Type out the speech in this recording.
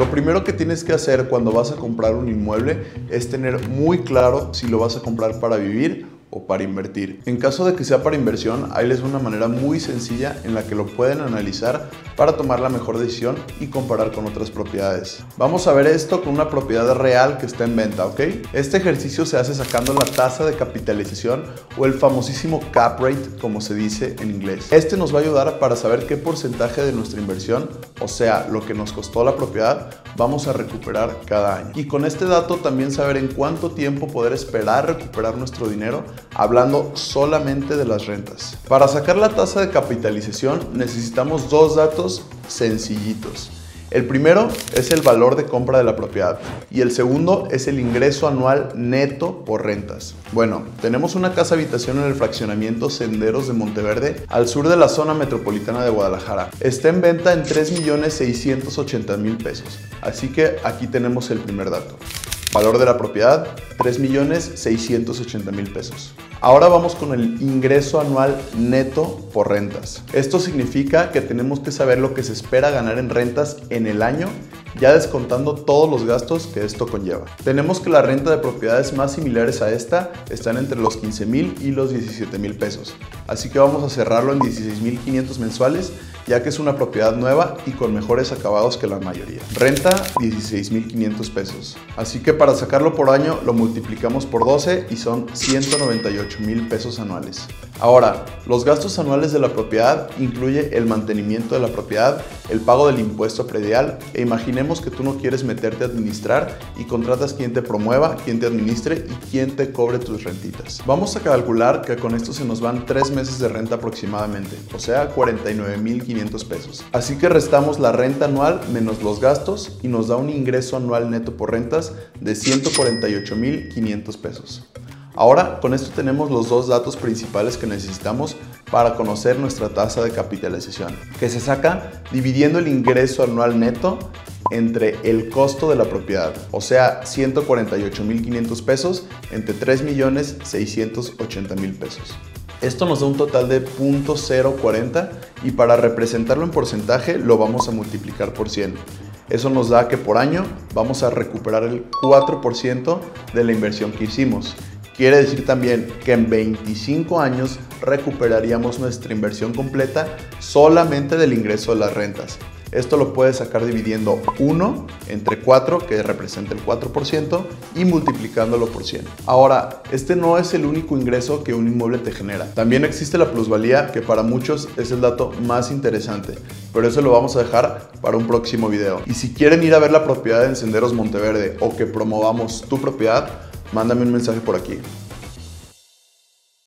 Lo primero que tienes que hacer cuando vas a comprar un inmueble es tener muy claro si lo vas a comprar para vivir o para invertir. En caso de que sea para inversión, ahí les una manera muy sencilla en la que lo pueden analizar para tomar la mejor decisión y comparar con otras propiedades. Vamos a ver esto con una propiedad real que está en venta, ¿ok? Este ejercicio se hace sacando la tasa de capitalización o el famosísimo cap rate, como se dice en inglés. Este nos va a ayudar para saber qué porcentaje de nuestra inversión, o sea, lo que nos costó la propiedad, vamos a recuperar cada año. Y con este dato también saber en cuánto tiempo poder esperar recuperar nuestro dinero hablando solamente de las rentas. Para sacar la tasa de capitalización necesitamos dos datos sencillitos. El primero es el valor de compra de la propiedad y el segundo es el ingreso anual neto por rentas. Bueno, tenemos una casa habitación en el fraccionamiento Senderos de Monteverde al sur de la zona metropolitana de Guadalajara. Está en venta en 3.680.000 pesos, así que aquí tenemos el primer dato. Valor de la propiedad, 3.680.000 pesos. Ahora vamos con el ingreso anual neto por rentas. Esto significa que tenemos que saber lo que se espera ganar en rentas en el año, ya descontando todos los gastos que esto conlleva. Tenemos que la renta de propiedades más similares a esta están entre los 15.000 y los 17.000 pesos. Así que vamos a cerrarlo en 16.500 mensuales ya que es una propiedad nueva y con mejores acabados que la mayoría. Renta 16.500 pesos. Así que para sacarlo por año lo multiplicamos por 12 y son 198 mil pesos anuales. Ahora, los gastos anuales de la propiedad incluye el mantenimiento de la propiedad, el pago del impuesto predial e imaginemos que tú no quieres meterte a administrar y contratas quien te promueva, quien te administre y quien te cobre tus rentitas. Vamos a calcular que con esto se nos van 3 meses de renta aproximadamente, o sea 49.500 pesos. Así que restamos la renta anual menos los gastos y nos da un ingreso anual neto por rentas de 148.500 pesos. Ahora, con esto tenemos los dos datos principales que necesitamos para conocer nuestra tasa de capitalización, que se saca dividiendo el ingreso anual neto entre el costo de la propiedad, o sea, 148.500 pesos entre 3.680.000 pesos. Esto nos da un total de 0.040 y para representarlo en porcentaje lo vamos a multiplicar por 100. Eso nos da que por año vamos a recuperar el 4% de la inversión que hicimos. Quiere decir también que en 25 años recuperaríamos nuestra inversión completa solamente del ingreso de las rentas. Esto lo puedes sacar dividiendo 1 entre 4, que representa el 4%, y multiplicándolo por 100. Ahora, este no es el único ingreso que un inmueble te genera. También existe la plusvalía, que para muchos es el dato más interesante, pero eso lo vamos a dejar para un próximo video. Y si quieren ir a ver la propiedad de Encenderos Monteverde o que promovamos tu propiedad, mándame un mensaje por aquí.